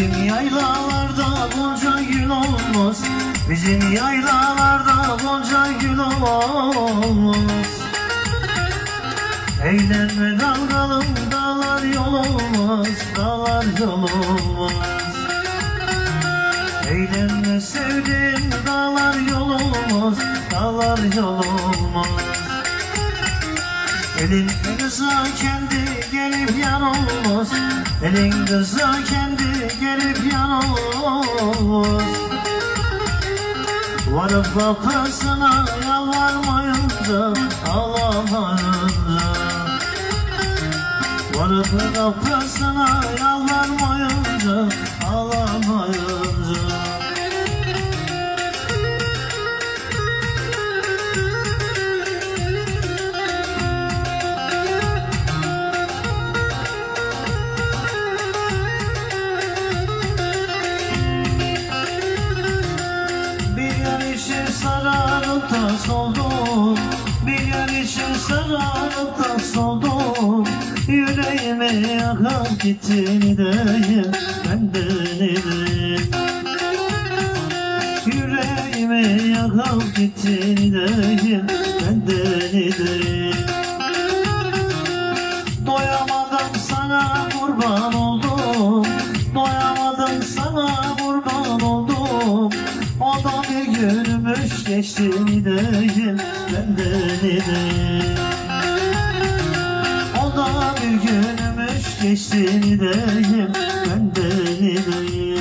yaylalarda gonca gül olmaz. Bizim yaylalarda gonca gül olmaz. Eğlenme dalgalım dağlar yol olmaz. Dağlar yol olmaz. Eğlenme sevdiğim dağlar yol olmaz. Dağlar yol olmaz Elin kıza kendi gelip yan olmaz. Elin kıza kendi gelip yan olmaz. Varıp kapısına yalvarmayınca ağlamayınca. Varıp kapısına yalvarmayınca ağlamayınca sararıp da soldum. Bir için sararıp da soldum. Yüreğime yakıp gittin deyim Ben de diyeyim Yüreğime yakıp gittin deyim Ben de diyeyim Doyamadım sana kurban oldum. Doyamadım sana kurban oldum. O da bir günmüş geçti değil Ben de ne diyeyim O bir günmüş geçti değil Ben de ne diyeyim